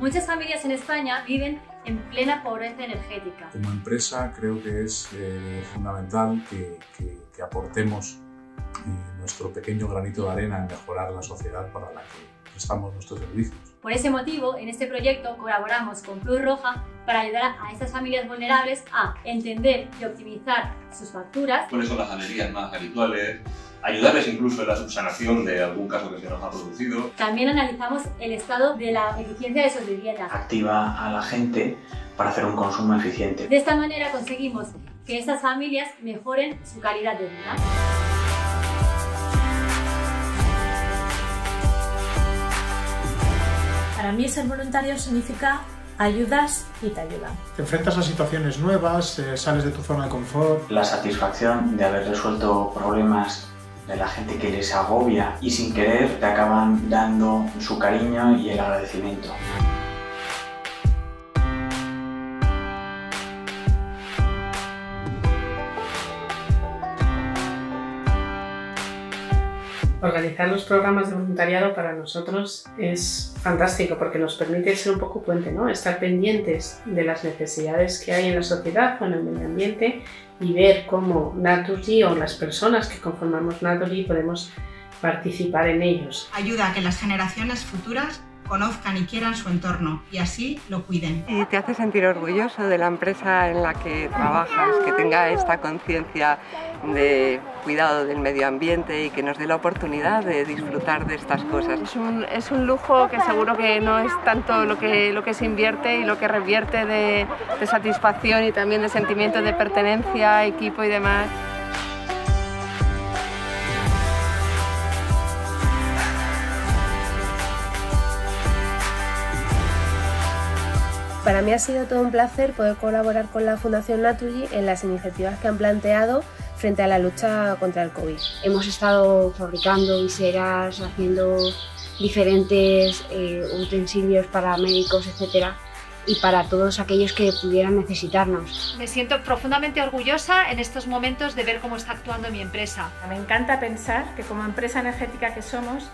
Muchas familias en España viven en plena pobreza energética. Como empresa creo que es eh, fundamental que, que, que aportemos eh, nuestro pequeño granito de arena en mejorar la sociedad para la que prestamos nuestros servicios. Por ese motivo, en este proyecto colaboramos con Cruz Roja para ayudar a estas familias vulnerables a entender y optimizar sus facturas. ¿Cuáles son las averías más habituales? Ayudarles incluso en la subsanación de algún caso que se nos ha producido. También analizamos el estado de la eficiencia de sus viviendas. Activa a la gente para hacer un consumo eficiente. De esta manera conseguimos que estas familias mejoren su calidad de vida. Para mí ser voluntario significa ayudas y te ayudan. Te enfrentas a situaciones nuevas, eh, sales de tu zona de confort. La satisfacción de haber resuelto problemas de la gente que les agobia y sin querer te acaban dando su cariño y el agradecimiento. Organizar los programas de voluntariado para nosotros es fantástico porque nos permite ser un poco puente, ¿no? Estar pendientes de las necesidades que hay en la sociedad o en el medio ambiente y ver cómo Naturgy o las personas que conformamos Naturgy podemos participar en ellos. Ayuda a que las generaciones futuras conozcan y quieran su entorno y así lo cuiden. Y te hace sentir orgulloso de la empresa en la que trabajas, que tenga esta conciencia de cuidado del medio ambiente y que nos dé la oportunidad de disfrutar de estas cosas. Es un, es un lujo que seguro que no es tanto lo que, lo que se invierte y lo que revierte de, de satisfacción y también de sentimiento de pertenencia, equipo y demás. Para mí ha sido todo un placer poder colaborar con la Fundación Naturgy en las iniciativas que han planteado frente a la lucha contra el COVID. Hemos estado fabricando viseras, haciendo diferentes eh, utensilios para médicos, etcétera, y para todos aquellos que pudieran necesitarnos. Me siento profundamente orgullosa en estos momentos de ver cómo está actuando mi empresa. Me encanta pensar que como empresa energética que somos,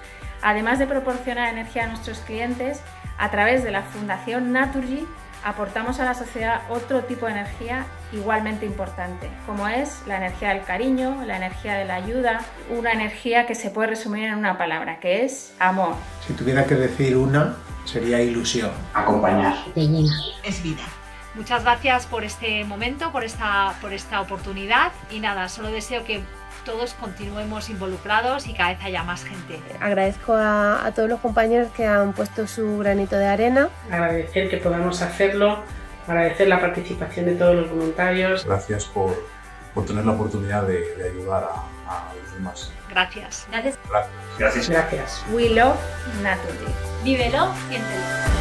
además de proporcionar energía a nuestros clientes, a través de la Fundación Naturgy aportamos a la sociedad otro tipo de energía igualmente importante, como es la energía del cariño, la energía de la ayuda, una energía que se puede resumir en una palabra, que es amor. Si tuviera que decir una, sería ilusión. Acompañar. Es vida. Muchas gracias por este momento, por esta, por esta oportunidad y nada, solo deseo que todos continuemos involucrados y cada vez haya más gente. Agradezco a, a, todos los compañeros que han puesto su granito de arena. Agradecer que podamos hacerlo, agradecer la participación de todos los voluntarios. Gracias por, por tener la oportunidad de, de ayudar a, a, los demás. Gracias. Gracias. Gracias. Gracias. Gracias. We love Naturgy. Vívelo, siéntelo.